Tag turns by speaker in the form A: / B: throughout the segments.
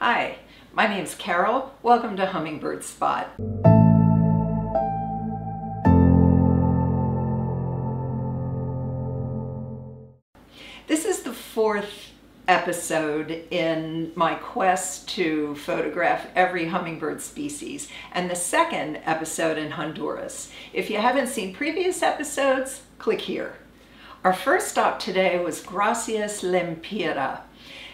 A: Hi, my name's Carole. Welcome to Hummingbird Spot. This is the fourth episode in my quest to photograph every hummingbird species and the second episode in Honduras. If you haven't seen previous episodes, click here. Our first stop today was Gracias Lempira.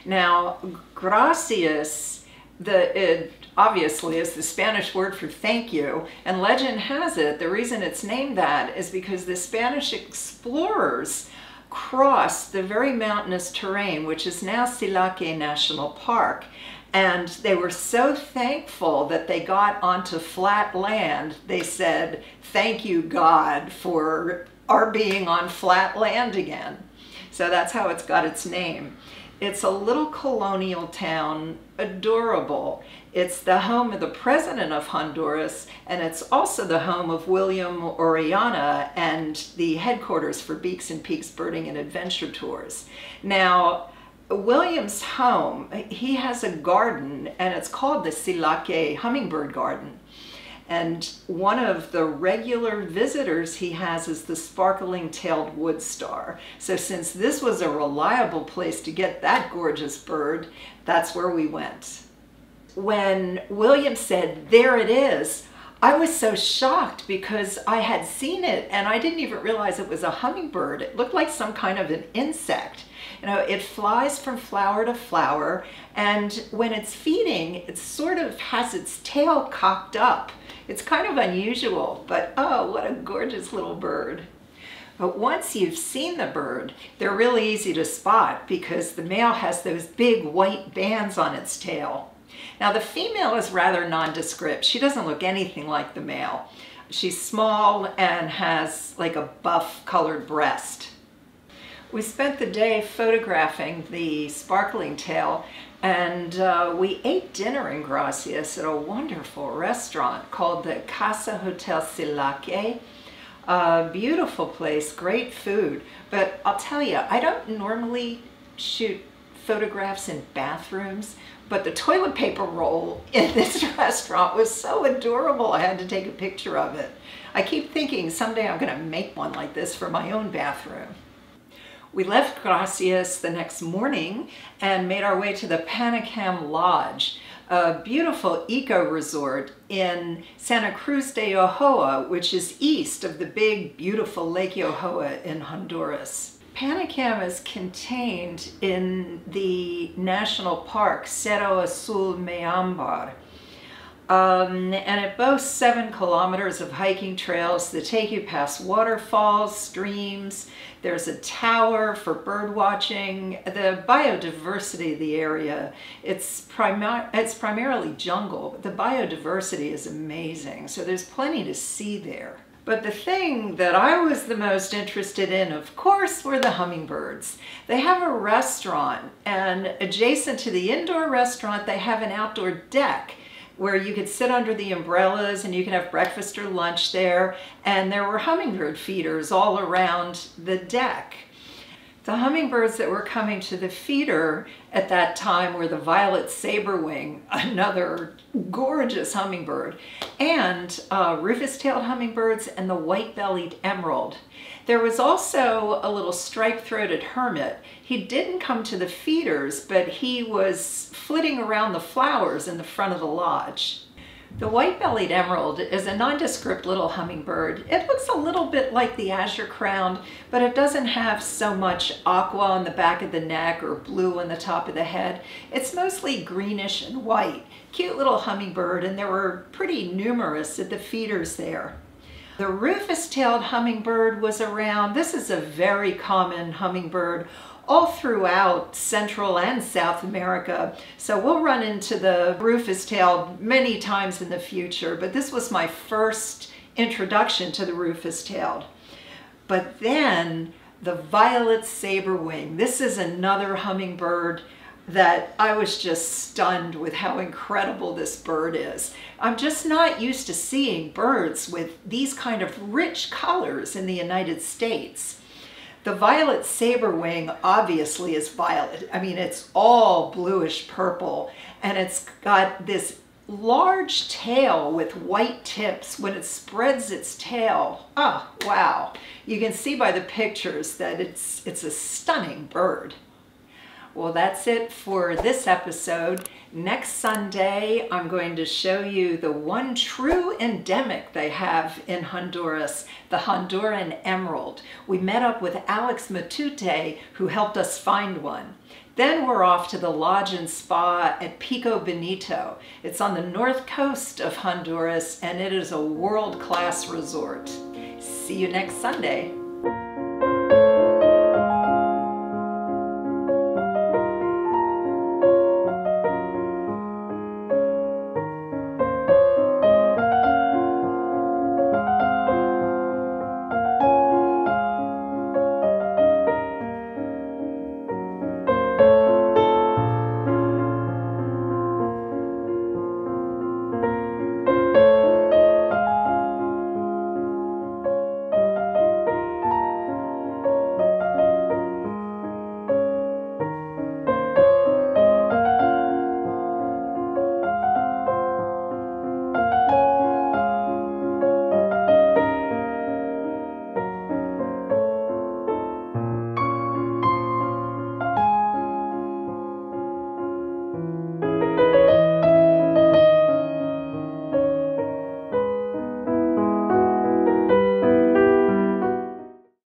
A: Now, gracias, the, it obviously is the Spanish word for thank you, and legend has it the reason it's named that is because the Spanish explorers crossed the very mountainous terrain, which is now Celaque National Park, and they were so thankful that they got onto flat land, they said, thank you, God, for our being on flat land again. So that's how it's got its name. It's a little colonial town, adorable. It's the home of the president of Honduras, and it's also the home of William Orellana and the headquarters for Beaks and Peaks Birding and Adventure Tours. Now, William's home, he has a garden, and it's called the Celaque Hummingbird Garden. And one of the regular visitors he has is the sparkling tailed woodstar. So since this was a reliable place to get that gorgeous bird, that's where we went. When William said, there it is, I was so shocked because I had seen it and I didn't even realize it was a hummingbird. It looked like some kind of an insect. You know, it flies from flower to flower and when it's feeding, it sort of has its tail cocked up it's kind of unusual, but oh, what a gorgeous little bird. But once you've seen the bird, they're really easy to spot because the male has those big white bands on its tail. Now the female is rather nondescript. She doesn't look anything like the male. She's small and has like a buff colored breast. We spent the day photographing the sparkling tail and uh, we ate dinner in Gracias at a wonderful restaurant called the Casa Hotel Celaque. Beautiful place, great food. But I'll tell you, I don't normally shoot photographs in bathrooms, but the toilet paper roll in this restaurant was so adorable I had to take a picture of it. I keep thinking someday I'm going to make one like this for my own bathroom. We left Gracias the next morning and made our way to the Panacam Lodge, a beautiful eco-resort in Santa Cruz de Yojoa, which is east of the big, beautiful Lake Yojoa in Honduras. Panacam is contained in the national park Cerro Azul Meámbar. Um, and it boasts seven kilometers of hiking trails that take you past waterfalls, streams. There's a tower for bird watching. The biodiversity of the area, it's, it's primarily jungle, but the biodiversity is amazing. So there's plenty to see there. But the thing that I was the most interested in, of course, were the hummingbirds. They have a restaurant, and adjacent to the indoor restaurant, they have an outdoor deck where you could sit under the umbrellas and you could have breakfast or lunch there. And there were hummingbird feeders all around the deck. The hummingbirds that were coming to the feeder at that time were the violet sabrewing, another gorgeous hummingbird, and uh, rufous-tailed hummingbirds and the white-bellied emerald. There was also a little stripe-throated hermit. He didn't come to the feeders, but he was flitting around the flowers in the front of the lodge. The white-bellied emerald is a nondescript little hummingbird. It looks a little bit like the azure crowned, but it doesn't have so much aqua on the back of the neck or blue on the top of the head. It's mostly greenish and white. Cute little hummingbird, and there were pretty numerous at the feeders there. The rufous-tailed hummingbird was around. This is a very common hummingbird all throughout Central and South America. So we'll run into the rufous-tailed many times in the future, but this was my first introduction to the rufous-tailed. But then the violet sabrewing. This is another hummingbird that I was just stunned with how incredible this bird is. I'm just not used to seeing birds with these kind of rich colors in the United States. The violet sabrewing obviously is violet. I mean, it's all bluish purple and it's got this large tail with white tips when it spreads its tail. Ah, oh, wow. You can see by the pictures that it's, it's a stunning bird. Well, that's it for this episode. Next Sunday, I'm going to show you the one true endemic they have in Honduras, the Honduran emerald. We met up with Alex Matute, who helped us find one. Then we're off to the Lodge and Spa at Pico Bonito. It's on the north coast of Honduras and it is a world-class resort. See you next Sunday.